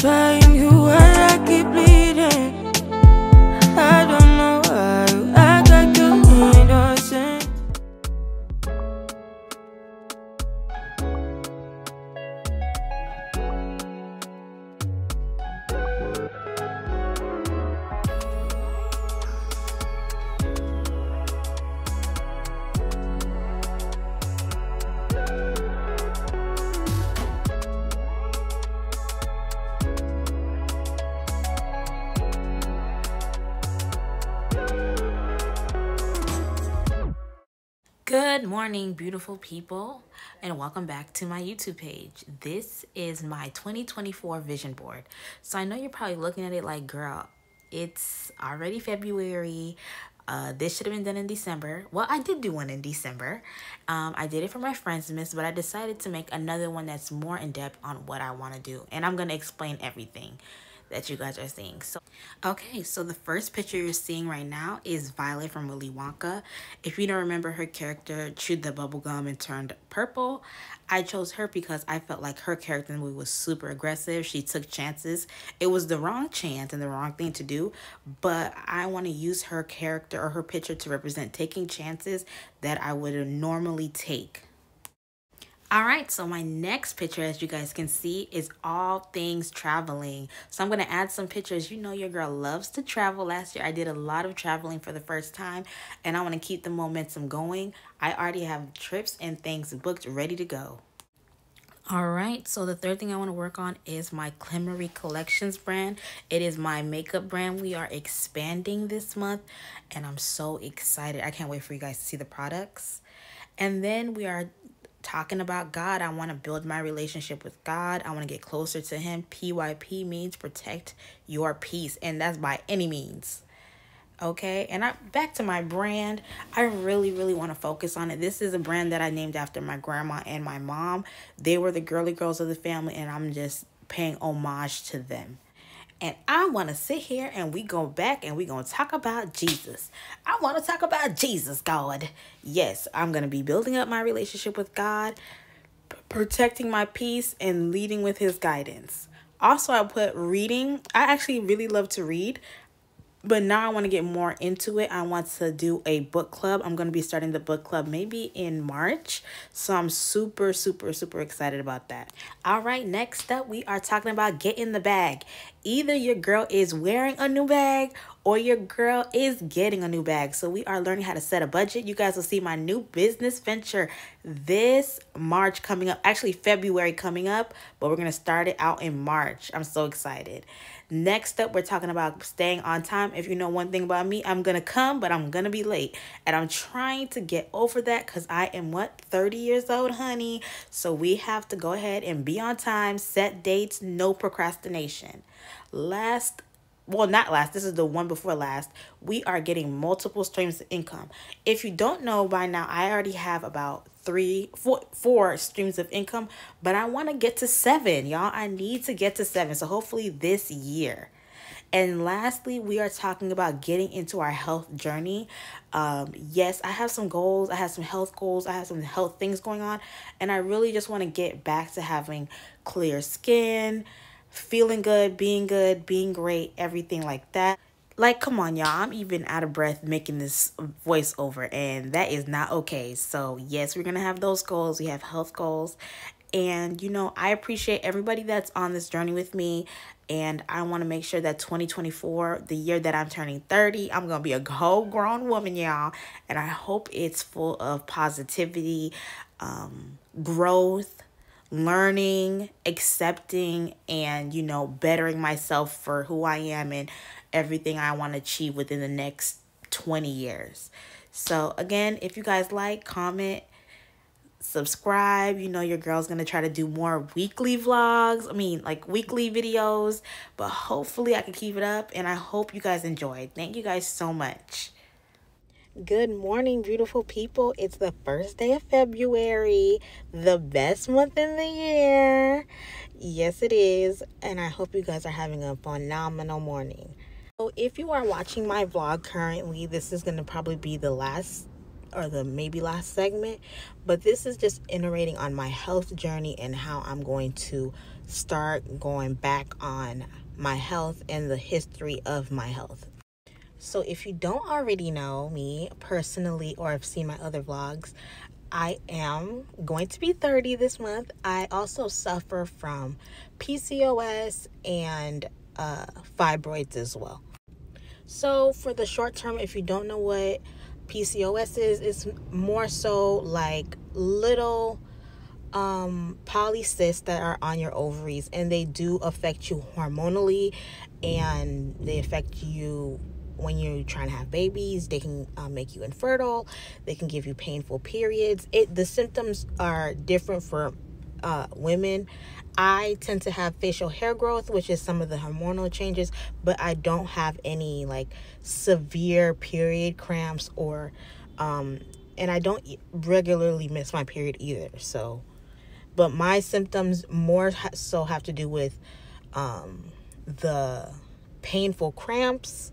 trying Good morning, beautiful people, and welcome back to my YouTube page. This is my 2024 vision board. So I know you're probably looking at it like, girl, it's already February. Uh, this should have been done in December. Well, I did do one in December. Um, I did it for my friends miss, but I decided to make another one that's more in depth on what I want to do, and I'm gonna explain everything that you guys are seeing. So, okay, so the first picture you're seeing right now is Violet from Willy Wonka. If you don't remember her character chewed the bubble gum and turned purple, I chose her because I felt like her character in the movie was super aggressive. She took chances. It was the wrong chance and the wrong thing to do, but I want to use her character or her picture to represent taking chances that I would normally take. All right, so my next picture, as you guys can see, is all things traveling. So I'm going to add some pictures. You know your girl loves to travel. Last year, I did a lot of traveling for the first time, and I want to keep the momentum going. I already have trips and things booked ready to go. All right, so the third thing I want to work on is my Clemery Collections brand. It is my makeup brand. We are expanding this month, and I'm so excited. I can't wait for you guys to see the products. And then we are talking about God. I want to build my relationship with God. I want to get closer to Him. PYP means protect your peace, and that's by any means. Okay, and I back to my brand. I really, really want to focus on it. This is a brand that I named after my grandma and my mom. They were the girly girls of the family, and I'm just paying homage to them. And I want to sit here and we go back and we going to talk about Jesus. I want to talk about Jesus, God. Yes, I'm going to be building up my relationship with God, protecting my peace, and leading with his guidance. Also, I put reading. I actually really love to read but now I want to get more into it. I want to do a book club. I'm going to be starting the book club maybe in March. So I'm super, super, super excited about that. All right, next up, we are talking about get in the bag. Either your girl is wearing a new bag or your girl is getting a new bag. So we are learning how to set a budget. You guys will see my new business venture this March coming up. Actually, February coming up, but we're going to start it out in March. I'm so excited. Next up, we're talking about staying on time. If you know one thing about me, I'm going to come, but I'm going to be late. And I'm trying to get over that because I am, what, 30 years old, honey? So we have to go ahead and be on time, set dates, no procrastination. Last well not last this is the one before last we are getting multiple streams of income if you don't know by now i already have about three four four streams of income but i want to get to seven y'all i need to get to seven so hopefully this year and lastly, we are talking about getting into our health journey. Um, yes, I have some goals. I have some health goals. I have some health things going on. And I really just want to get back to having clear skin, feeling good, being good, being great, everything like that. Like, come on, y'all. I'm even out of breath making this voiceover, and that is not okay. So, yes, we're going to have those goals. We have health goals. And, you know, I appreciate everybody that's on this journey with me. And I want to make sure that 2024, the year that I'm turning 30, I'm going to be a whole grown woman, y'all. And I hope it's full of positivity, um, growth, learning, accepting, and, you know, bettering myself for who I am and everything I want to achieve within the next 20 years. So, again, if you guys like, comment, subscribe. You know, your girl's going to try to do more weekly vlogs. I mean, like weekly videos, but hopefully I can keep it up and I hope you guys enjoyed. Thank you guys so much. Good morning, beautiful people. It's the first day of February, the best month in the year. Yes, it is. And I hope you guys are having a phenomenal morning. So, if you are watching my vlog currently, this is going to probably be the last or the maybe last segment, but this is just iterating on my health journey and how I'm going to start going back on my health and the history of my health. So, if you don't already know me personally or have seen my other vlogs, I am going to be 30 this month. I also suffer from PCOS and uh, fibroids as well. So, for the short term, if you don't know what PCOS is, it's more so like little um, polycysts that are on your ovaries, and they do affect you hormonally and they affect you when you're trying to have babies they can uh, make you infertile. They can give you painful periods. It the symptoms are different for uh, women. I tend to have facial hair growth which is some of the hormonal changes but i don't have any like severe period cramps or um and i don't regularly miss my period either so. But my symptoms more so have to do with um the painful cramps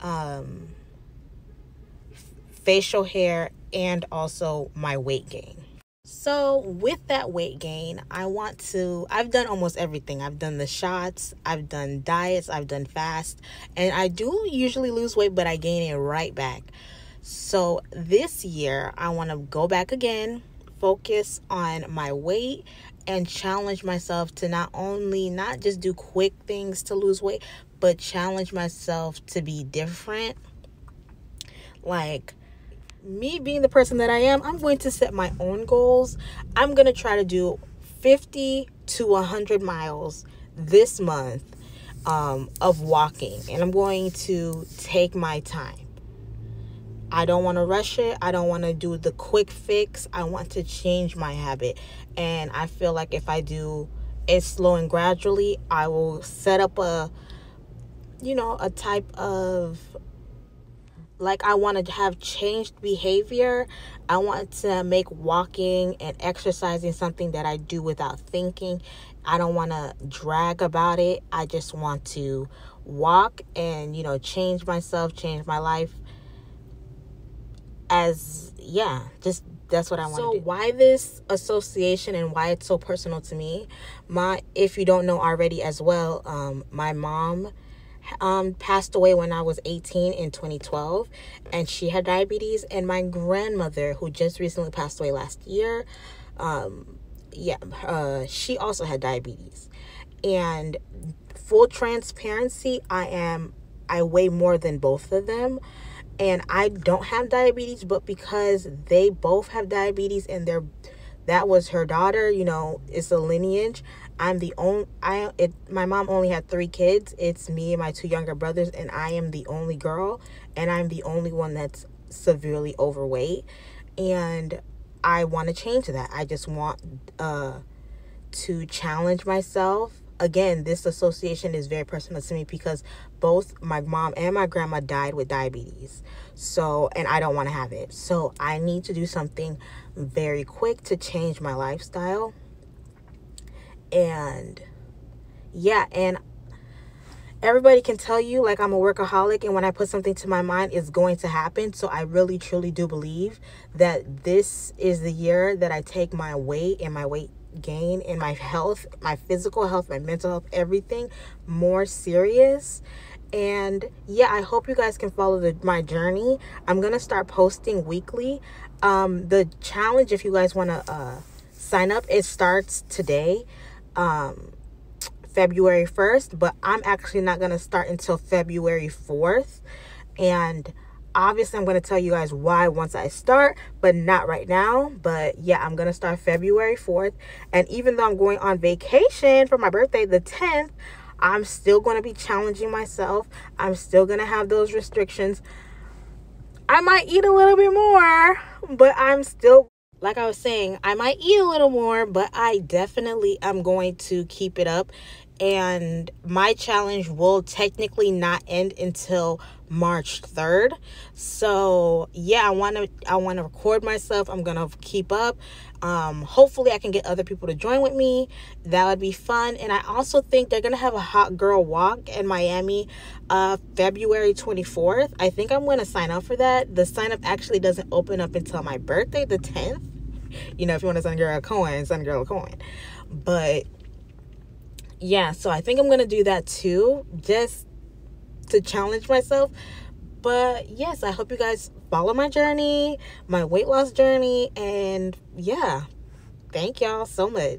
um, facial hair and also my weight gain. So, with that weight gain, I want to. I've done almost everything. I've done the shots, I've done diets, I've done fast, and I do usually lose weight, but I gain it right back. So, this year, I want to go back again, focus on my weight, and challenge myself to not only not just do quick things to lose weight, but challenge myself to be different. Like me being the person that I am, I'm going to set my own goals. I'm going to try to do 50 to 100 miles this month um, of walking, and I'm going to take my time. I don't want to rush it. I don't want to do the quick fix. I want to change my habit. And I feel like if I do it slow and gradually, I will set up a you know, a type of like I want to have changed behavior. I want to make walking and exercising something that I do without thinking. I don't want to drag about it. I just want to walk and, you know, change myself, change my life as yeah, just that's what I want so to do. why this association and why it's so personal to me? My if you don't know already as well, um my mom um, passed away when I was 18 in 2012, and she had diabetes. And my grandmother, who just recently passed away last year, um, yeah, uh, she also had diabetes. And full transparency, I am I weigh more than both of them. And I don't have diabetes, but because they both have diabetes and they're that was her daughter, you know, it's a lineage. I'm the only I it my mom only had 3 kids. It's me and my two younger brothers and I am the only girl and I'm the only one that's severely overweight and I want to change that. I just want uh to challenge myself. Again, this association is very personal to me because both my mom and my grandma died with diabetes. So, and I don't want to have it. So, I need to do something very quick to change my lifestyle and yeah, and everybody can tell you like I'm a workaholic and when I put something to my mind it's going to happen. So I really truly do believe that this is the year that I take my weight and my weight gain in my health, my physical health, my mental health, everything more serious. And yeah, I hope you guys can follow the, my journey. I'm going to start posting weekly. Um the challenge if you guys want to uh sign up, it starts today um, February 1st, but I'm actually not going to start until February 4th. And obviously, I'm going to tell you guys why once I start, but not right now. But yeah, I'm going to start February 4th. And even though I'm going on vacation for my birthday, the 10th, I'm still going to be challenging myself. I'm still going to have those restrictions. I might eat a little bit more, but I'm still like I was saying, I might eat a little more, but I definitely am going to keep it up. And my challenge will technically not end until March 3rd. So, yeah, I want to I want to record myself. I'm going to keep up. Um, hopefully I can get other people to join with me. That would be fun. And I also think they're going to have a hot girl walk in Miami uh February 24th. I think I'm going to sign up for that. The sign up actually doesn't open up until my birthday, the 10th. You know, if you want to send girl a coin, send girl a coin. But yeah, so I think I'm gonna do that too, just to challenge myself. But yes, I hope you guys follow my journey, my weight loss journey, and yeah, thank y'all so much.